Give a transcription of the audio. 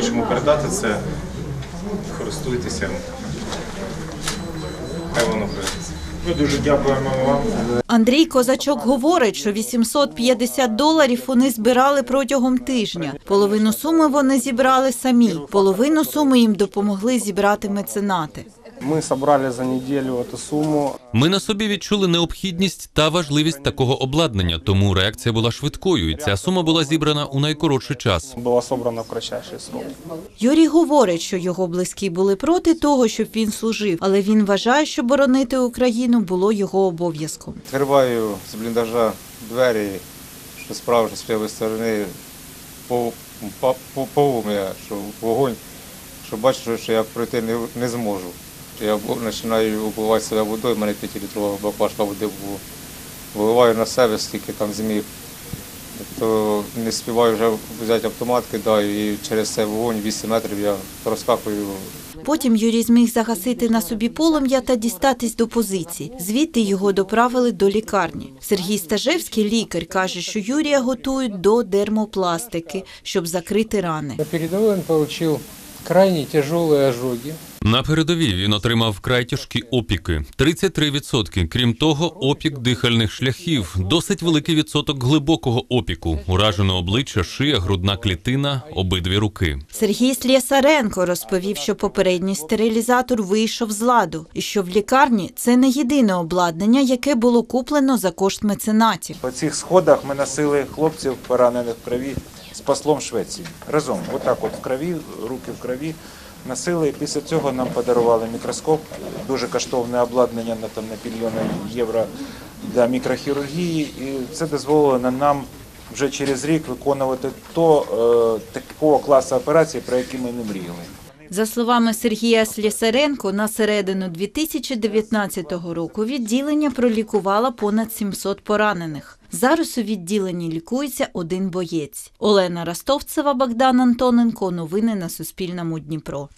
хочемо передати це. Користуйтеся. Хай воно прийде. Ми дуже дякуємо вам. Андрій Козачок говорить, що 850 доларів вони збирали протягом тижня. Половину суми вони зібрали самі, половину суми їм допомогли зібрати меценати. Мы собрали за неделю эту сумму. Ми на собі відчули необхідність та важливість такого обладнання, тому реакція була швидкою, і ця сума була зібрана у найкоротший час. Было собрано в кратчайший срок. Юрій говорить, що його близькі були проти того, щоб він служив, але він вважає, що боронити Україну було його обов'язком. Відкриваю з бліндажа двері, що справа, що з лівої сторони по, по, по, полум'я, що вогонь, що бачу, що я пройти не, не зможу. Я починаю обливати себе водою, в мене 5-літрова баклажка води була. Виливаю на себе, скільки там зміг. То не співаю вже взяти автомат, кидаю і через цей вогонь 8 метрів я розкакую Потім Юрій зміг загасити на собі полум'я та дістатись до позиції. Звідти його доправили до лікарні. Сергій Стажевський, лікар, каже, що Юрія готують до дермопластики, щоб закрити рани. Передовой он получил крайне ожоги. На передовій він отримав вкрай тяжкі опіки 33%. Крім того, опік дихальних шляхів, досить великий відсоток глибокого опіку, уражено обличчя, шия, грудна клітина, обидві руки. Сергій Слєсаренко розповів, що попередній стерилізатор вийшов з ладу, і що в лікарні це не єдине обладнання, яке було куплено за кошт меценатів. По цих сходах ми носили хлопців, поранених в крові з послом Швеції. Разом, отак от в крові, руки в крові. Носили, після цього нам подарували мікроскоп, дуже коштовне обладнання на там на мільйони євро для мікрохірургії, і це дозволило нам вже через рік виконувати то е, такого класу операцій, про які ми не мріяли. За словами Сергія Слісаренко, на середину 2019 року відділення пролікувало понад 700 поранених. Зараз у відділенні лікується один боєць. Олена Ростовцева, Богдан Антоненко. Новини на Суспільному Дніпро.